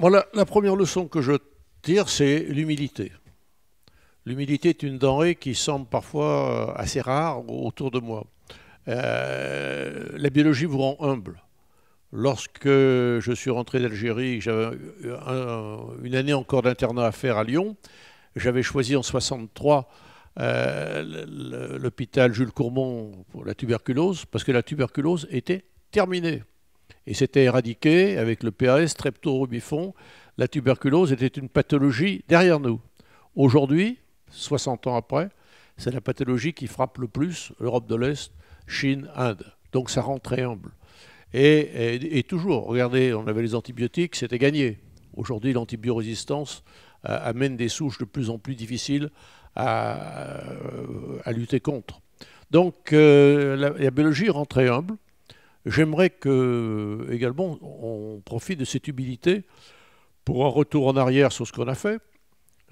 Voilà, la première leçon que je tire, c'est l'humilité. L'humilité est une denrée qui semble parfois euh, assez rare autour de moi. Euh, la biologie vous rend humble. Lorsque je suis rentré d'Algérie, j'avais une année encore d'internat à faire à Lyon, j'avais choisi en 63 euh, l'hôpital Jules Courmont pour la tuberculose, parce que la tuberculose était terminée. Et c'était éradiqué avec le PAS, streptorubifon. La tuberculose était une pathologie derrière nous. Aujourd'hui, 60 ans après, c'est la pathologie qui frappe le plus l'Europe de l'Est, Chine, Inde. Donc ça rend très humble. Et, toujours, regardez, on avait les antibiotiques, c'était gagné. Aujourd'hui, l'antibiorésistance euh, amène des souches de plus en plus difficiles à, lutter contre. Donc euh, la, biologie rend humble. J'aimerais que également on profite de cette humilité pour un retour en arrière sur ce qu'on a fait.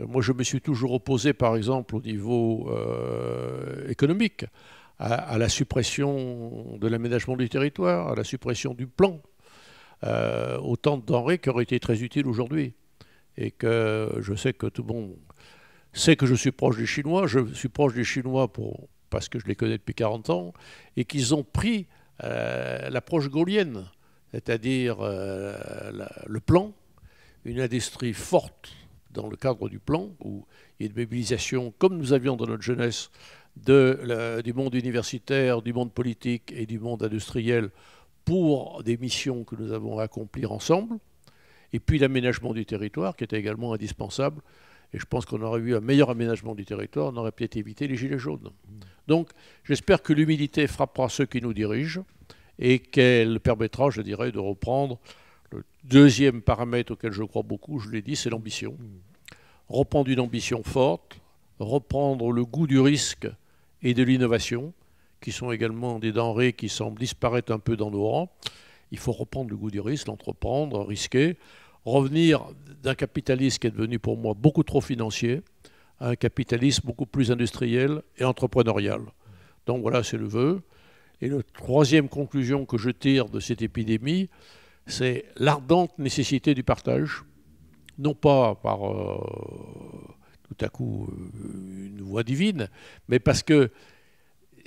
Euh, moi, je me suis toujours opposé, par exemple, au niveau euh, économique, à, la suppression de l'aménagement du territoire, à la suppression du plan. Euh, autant de denrées qui auraient été très utiles aujourd'hui. Et que je sais que tout le monde sait que je suis proche des Chinois. Je suis proche des Chinois parce que je les connais depuis 40 ans, et qu'ils ont pris l'approche gaulienne, c'est-à-dire le plan, une industrie forte dans le cadre du plan, où il y a une mobilisation, comme nous avions dans notre jeunesse, de du monde universitaire, du monde politique et du monde industriel pour des missions que nous avons à accomplir ensemble, et puis l'aménagement du territoire qui était également indispensable. Et je pense qu'on aurait eu un meilleur aménagement du territoire, on aurait peut-être évité les gilets jaunes. Donc j'espère que l'humilité frappera ceux qui nous dirigent et qu'elle permettra, je dirais, de reprendre le deuxième paramètre auquel je crois beaucoup, je l'ai dit, c'est l'ambition. Reprendre une ambition forte, reprendre le goût du risque et de l'innovation, qui sont également des denrées qui semblent disparaître un peu dans nos rangs. Il faut reprendre le goût du risque, l'entreprendre, risquer, revenir d'un capitalisme qui est devenu pour moi beaucoup trop financier à un capitalisme beaucoup plus industriel et entrepreneurial. Donc voilà, c'est le vœu. Et la troisième conclusion que je tire de cette épidémie, c'est l'ardente nécessité du partage, non pas par euh, tout à coup euh, une voie divine, mais parce que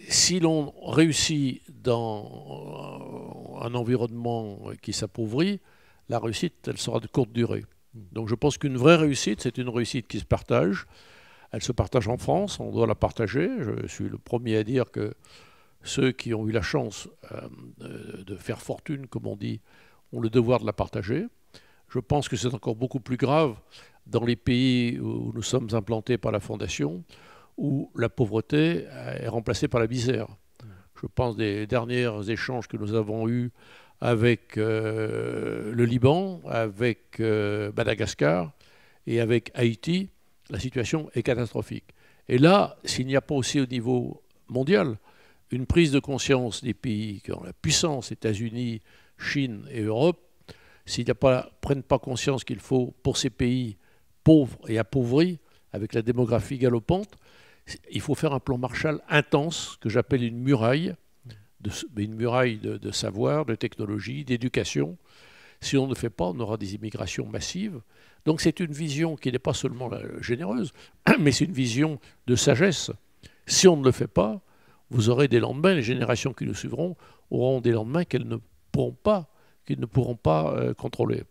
si l'on réussit dans un environnement qui s'appauvrit, la réussite, elle sera de courte durée. Donc je pense qu'une vraie réussite, c'est une réussite qui se partage. Elle se partage en France, on doit la partager. Je suis le premier à dire que ceux qui ont eu la chance euh, de faire fortune, comme on dit, ont le devoir de la partager. Je pense que c'est encore beaucoup plus grave dans les pays où nous sommes implantés par la Fondation, où la pauvreté est remplacée par la misère. Je pense des derniers échanges que nous avons eus avec euh, le Liban, avec euh, Madagascar et avec Haïti, la situation est catastrophique. Et là, s'il n'y a pas aussi au niveau mondial une prise de conscience des pays qui ont la puissance, États-Unis, Chine et Europe, s'ils ne prennent pas conscience qu'il faut, pour ces pays pauvres et appauvris, avec la démographie galopante, il faut faire un plan Marshall intense, que j'appelle une muraille, une muraille de, savoir, de technologie, d'éducation. Si on ne fait pas, on aura des immigrations massives. Donc c'est une vision qui n'est pas seulement généreuse, mais c'est une vision de sagesse. Si on ne le fait pas, vous aurez des lendemains, les générations qui nous suivront auront des lendemains qu'elles ne pourront pas, qu'ils ne pourront pas euh, contrôler.